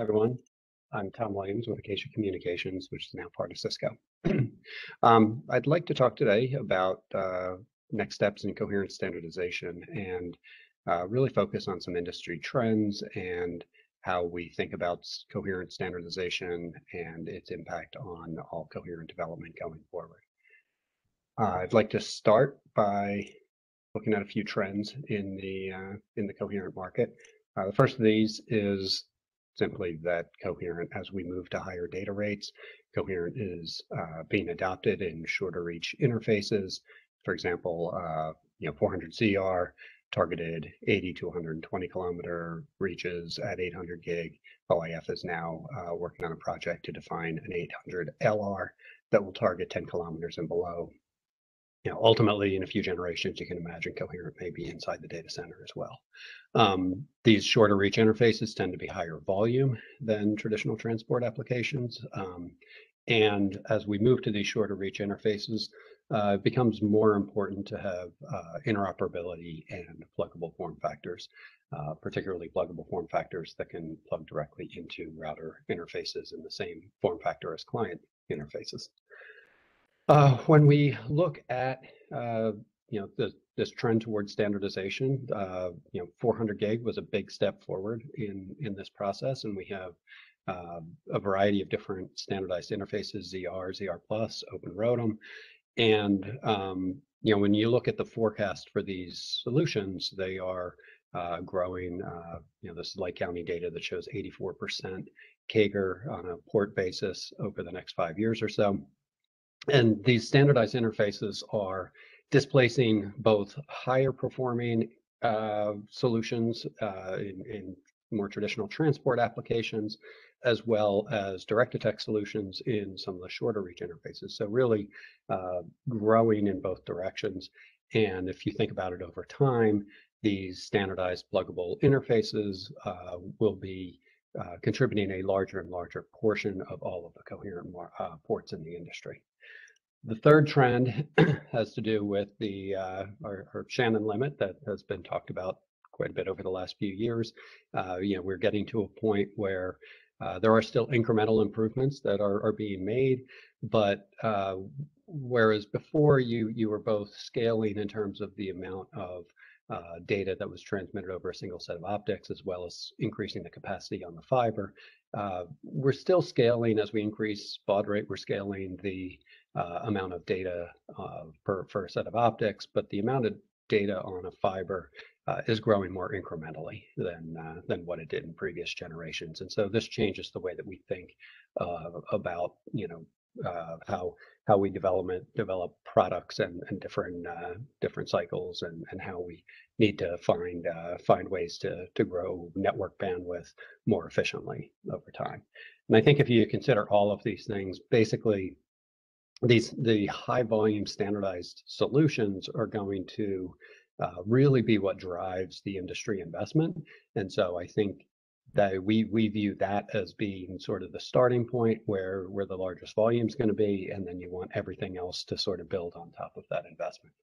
everyone. I'm Tom Williams with Acacia Communications, which is now part of Cisco. um, I'd like to talk today about uh, next steps in coherent standardization and uh, really focus on some industry trends and how we think about coherent standardization and its impact on all coherent development going forward. Uh, I'd like to start by looking at a few trends in the uh, in the coherent market. Uh, the first of these is simply that coherent, as we move to higher data rates, coherent is uh, being adopted in shorter reach interfaces. For example, uh, you know, 400 ZR targeted 80 to 120 kilometer reaches at 800 gig. OIF is now uh, working on a project to define an 800 LR that will target 10 kilometers and below you know, ultimately in a few generations, you can imagine coherent may be inside the data center as well. Um, these shorter reach interfaces tend to be higher volume than traditional transport applications. Um, and as we move to these shorter reach interfaces, uh, it becomes more important to have uh, interoperability and pluggable form factors, uh, particularly pluggable form factors that can plug directly into router interfaces in the same form factor as client interfaces. Uh, when we look at uh, you know the, this trend towards standardization, uh, you know 400 gig was a big step forward in in this process, and we have uh, a variety of different standardized interfaces: ZR, ZR Plus, Open ROADM, and um, you know when you look at the forecast for these solutions, they are uh, growing. Uh, you know this is LightCounting data that shows 84% CAGR on a port basis over the next five years or so. And these standardized interfaces are displacing both higher performing uh, solutions uh, in, in, more traditional transport applications, as well as direct-detect solutions in some of the shorter reach interfaces. So really uh, growing in both directions. And if you think about it over time, these standardized pluggable interfaces uh, will be uh, contributing a larger and larger portion of all of the coherent uh, ports in the industry. The third trend has to do with the uh, our, our, Shannon limit that has been talked about quite a bit over the last few years. Uh, you know, we're getting to a point where uh, there are still incremental improvements that are, are being made, but uh, whereas before you you were both scaling in terms of the amount of uh, data that was transmitted over a single set of optics, as well as increasing the capacity on the fiber. Uh, we're still scaling as we increase baud rate. We're scaling the uh, amount of data uh, per, per set of optics, but the amount of data on a fiber uh, is growing more incrementally than uh, than what it did in previous generations. And so this changes the way that we think uh, about you know uh, how how we development develop products and, and different different cycles and, and how we need to find find ways to to grow network bandwidth more efficiently over time. And I think if you consider all of these things, basically these the high volume standardized solutions are going to uh, really be what drives the industry investment. And so I think that we we view that as being sort of the starting point where where the largest volume is going to be, and then you want everything else to sort of build on top of that investment.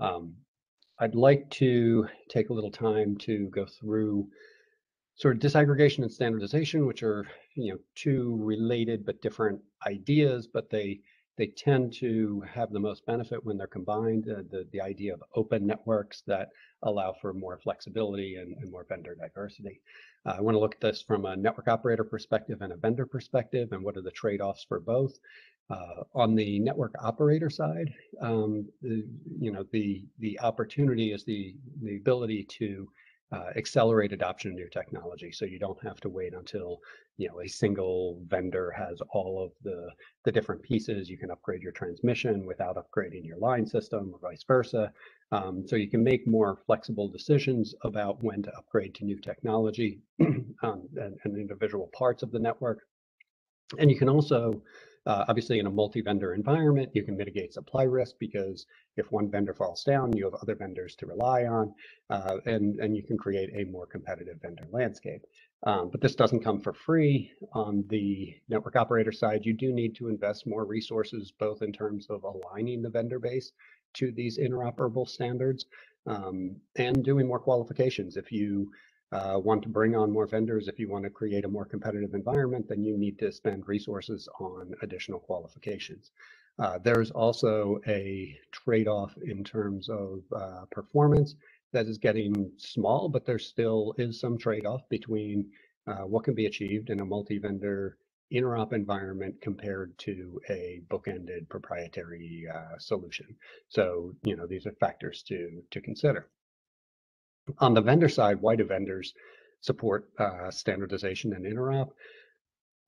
Um, I'd like to take a little time to go through sort of disaggregation and standardization, which are you know two related but different ideas, but they they tend to have the most benefit when they're combined. Uh, the, the idea of open networks that allow for more flexibility and, and more vendor diversity. Uh, I want to look at this from a network operator perspective and a vendor perspective, and what are the trade-offs for both. Uh, on the network operator side, um, the, you know, the the opportunity is the the ability to uh, accelerate adoption of new technology. So you don't have to wait until you know a single vendor has all of the the different pieces. You can upgrade your transmission without upgrading your line system, or vice versa. Um, so you can make more flexible decisions about when to upgrade to new technology um, and, and individual parts of the network. And you can also uh, obviously, in a multi-vendor environment, you can mitigate supply risk because if one vendor falls down, you have other vendors to rely on, uh, and, and you can create a more competitive vendor landscape. Um, but this doesn't come for free. On the network operator side, you do need to invest more resources, both in terms of aligning the vendor base to these interoperable standards um, and doing more qualifications. If you uh, want to bring on more vendors, if you want to create a more competitive environment, then you need to spend resources on additional qualifications. Uh, there's also a trade-off in terms of uh, performance that is getting small, but there still is some trade-off between uh, what can be achieved in a multi-vendor interop environment compared to a bookended proprietary uh, solution. So, you know, these are factors to, to consider. On the vendor side, why do vendors support uh, standardization and interop?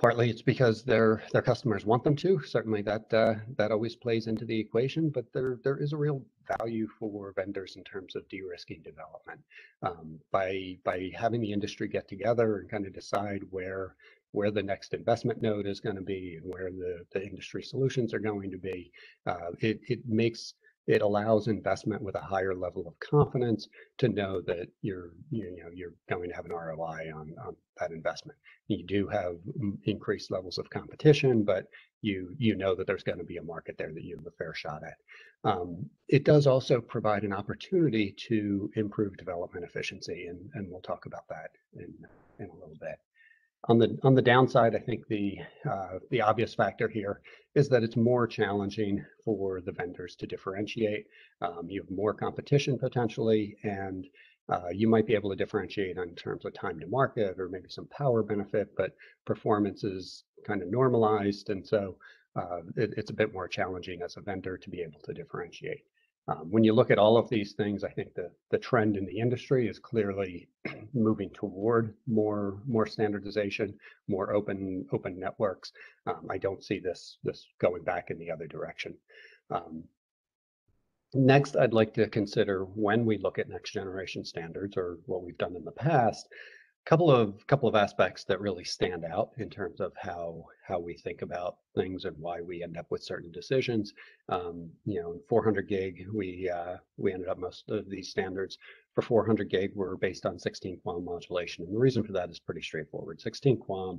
Partly it's because their their customers want them to. Certainly that uh, that always plays into the equation, but there there is a real value for vendors in terms of de-risking development. Um, by by having the industry get together and kind of decide where where the next investment node is going to be and where the, the industry solutions are going to be, uh, it, it makes it allows investment with a higher level of confidence to know that you're you know you're going to have an ROI on, on that investment. You do have increased levels of competition, but you you know that there's going to be a market there that you have a fair shot at. Um, it does also provide an opportunity to improve development efficiency, and, and we'll talk about that in, in a little bit. On the on the downside, I think the uh, the obvious factor here is that it's more challenging for the vendors to differentiate. Um, you have more competition potentially, and uh, you might be able to differentiate in terms of time to market or maybe some power benefit, but performance is kind of normalized, and so uh, it, it's a bit more challenging as a vendor to be able to differentiate. Um, when you look at all of these things, I think the, the trend in the industry is clearly moving toward more more standardization, more open open networks. Um, I don't see this this going back in the other direction. Um, next, I'd like to consider when we look at next generation standards or what we've done in the past, couple of couple of aspects that really stand out in terms of how how we think about things and why we end up with certain decisions. Um, you know, in 400 gig, we uh, we ended up most of these standards for 400 gig were based on 16 QAM modulation, and the reason for that is pretty straightforward. 16 QAM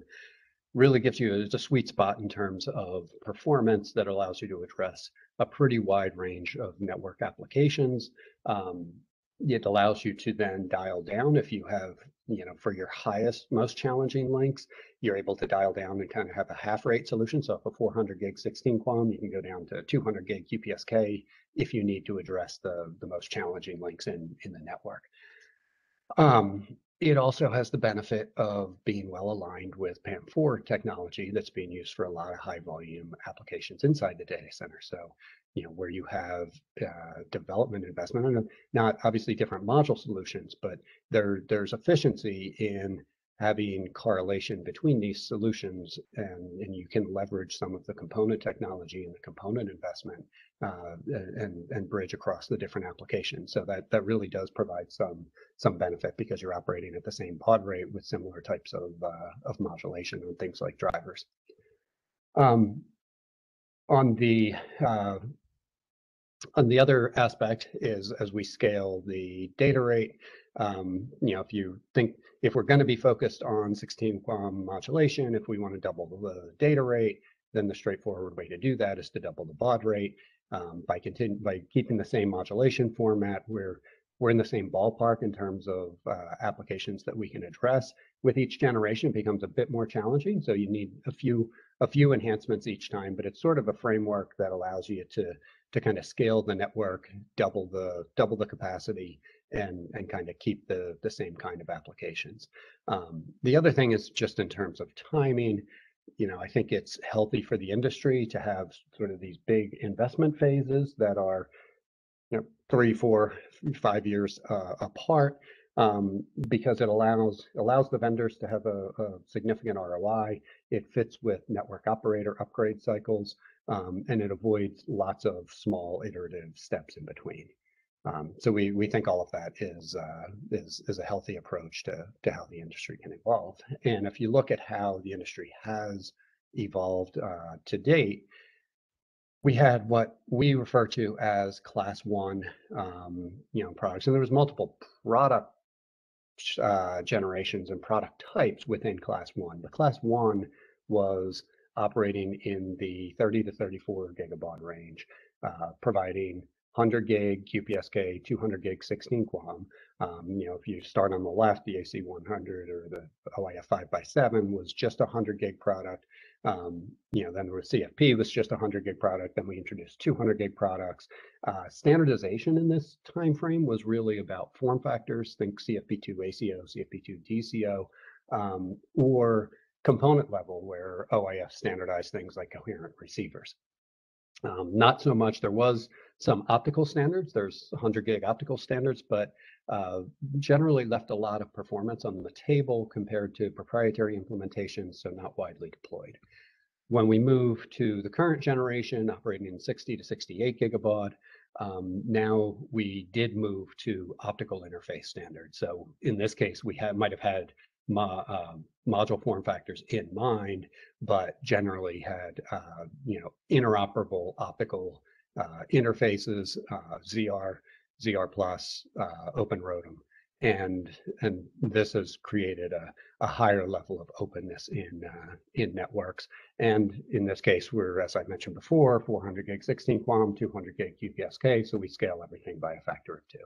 really gives you a, a sweet spot in terms of performance that allows you to address a pretty wide range of network applications. Um, it allows you to then dial down if you have you know, for your highest, most challenging links, you're able to dial down and kind of have a half rate solution. So for 400 gig 16 QAM, you can go down to 200 gig QPSK if you need to address the, the most challenging links in, in the network. Um, it also has the benefit of being well aligned with PAM4 technology that's being used for a lot of high volume applications inside the data center. So you know, where you have uh, development investment, and not obviously different module solutions, but there there's efficiency in having correlation between these solutions and, and you can leverage some of the component technology and the component investment uh, and, and bridge across the different applications. So that, that really does provide some, some benefit because you're operating at the same baud rate with similar types of, uh, of modulation on things like drivers. Um, on the uh, and the other aspect is as we scale the data rate, um, you know, if you think, if we're going to be focused on 16 QAM modulation, if we want to double the data rate, then the straightforward way to do that is to double the baud rate um, by continue by keeping the same modulation format. We're we're in the same ballpark in terms of uh, applications that we can address. With each generation, becomes a bit more challenging. So you need a few a few enhancements each time, but it's sort of a framework that allows you to to kind of scale the network, double the double the capacity, and and kind of keep the the same kind of applications. Um, the other thing is just in terms of timing. You know, I think it's healthy for the industry to have sort of these big investment phases that are, you know, three, four, five years uh, apart, um, because it allows allows the vendors to have a, a, significant ROI. It fits with network operator upgrade cycles, um, and it avoids lots of small iterative steps in between. Um, so we we think all of that is uh, is is a healthy approach to to how the industry can evolve. And if you look at how the industry has evolved uh, to date, we had what we refer to as class one, um, you know, products, and there was multiple product uh, generations and product types within class one. But class one was operating in the 30 to 34 gigabaud range, uh, providing 100 gig QPSK, 200 gig 16 QAM. Um, you know, if you start on the left, the AC100 or the OIF 5x7 was just a 100 gig product. Um, you know, then the CFP was just a 100 gig product. Then we introduced 200 gig products. Uh, standardization in this time frame was really about form factors. Think CFP2 ACO, CFP2 DCO, um, or component level where OIF standardized things like coherent receivers. Um, not so much. There was some optical standards. There's 100 gig optical standards, but uh, generally left a lot of performance on the table compared to proprietary implementations, so not widely deployed. When we move to the current generation, operating in 60 to 68 gigabaud, um, now we did move to optical interface standards. So in this case, we have, might have had mo uh, module form factors in mind, but generally had uh, you know interoperable optical uh, interfaces, uh, ZR, ZR plus, uh, Open ROADM, and and this has created a, a higher level of openness in uh, in networks. And in this case, we're as I mentioned before, 400 gig 16 QAM, 200 gig QPSK, so we scale everything by a factor of two.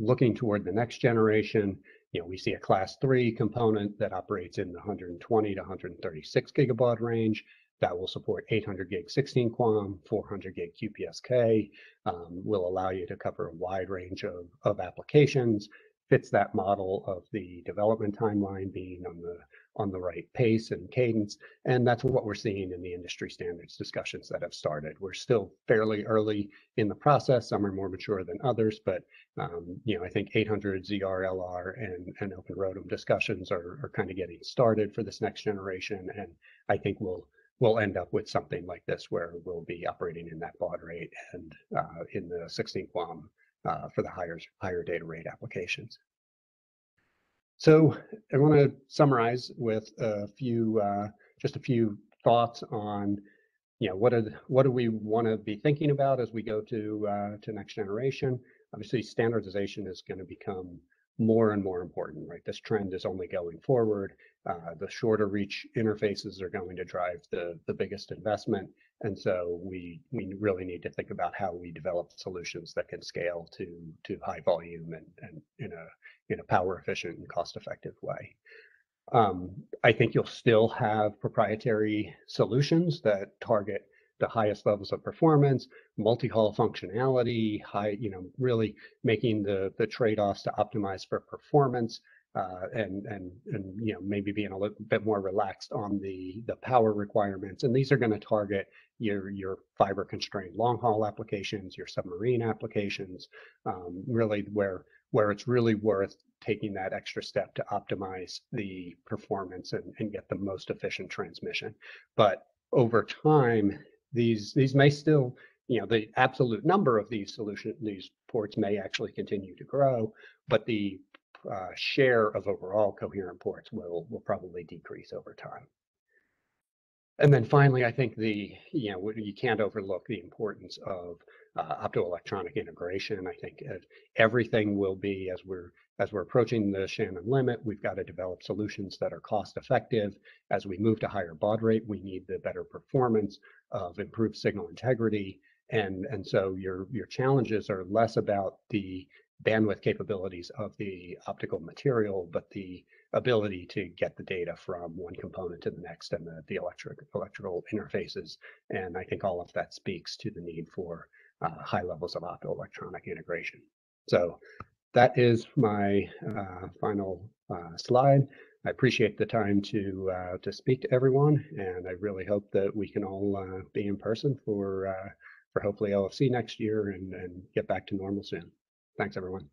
Looking toward the next generation, you know, we see a class three component that operates in the 120 to 136 gigabaud range. That will support 800 gig 16 QAM, 400 gig QPSK, um, will allow you to cover a wide range of, of applications, fits that model of the development timeline being on the on the right pace and cadence. And that's what we're seeing in the industry standards discussions that have started. We're still fairly early in the process. Some are more mature than others, but um, you know, I think 800 ZR, and, and Open ROADM discussions are, are kind of getting started for this next generation. And I think we'll we'll end up with something like this where we'll be operating in that baud rate and uh, in the 16 QAM uh, for the higher higher data rate applications. So I want to summarize with a few, uh, just a few thoughts on, you know, what are the, what do we want to be thinking about as we go to uh, to next generation? Obviously, standardization is going to become more and more important, right? This trend is only going forward. Uh, the shorter reach interfaces are going to drive the the biggest investment, and so we we really need to think about how we develop solutions that can scale to to high volume and and in a in a power efficient and cost effective way. Um, I think you'll still have proprietary solutions that target the highest levels of performance, multi-haul functionality, high, you know, really making the the trade-offs to optimize for performance, uh, and and and you know maybe being a little bit more relaxed on the the power requirements. And these are going to target your your fiber constrained long haul applications, your submarine applications, um, really where where it's really worth taking that extra step to optimize the performance and, and get the most efficient transmission. But over time, these these may still, you know, the absolute number of these solution these ports may actually continue to grow, but the uh, share of overall coherent ports will will probably decrease over time. And then finally, I think the you know you can't overlook the importance of uh, optoelectronic integration. I think everything will be as we're as we're approaching the Shannon limit, we've got to develop solutions that are cost effective. As we move to higher baud rate, we need the better performance of improved signal integrity. And, and so your, your challenges are less about the bandwidth capabilities of the optical material, but the ability to get the data from one component to the next and the, the electric electrical interfaces. And I think all of that speaks to the need for uh, high levels of optoelectronic integration. So that is my uh, final uh, slide. I appreciate the time to uh, to speak to everyone, and I really hope that we can all uh, be in person for uh, for hopefully OFC next year and, and get back to normal soon. Thanks, everyone.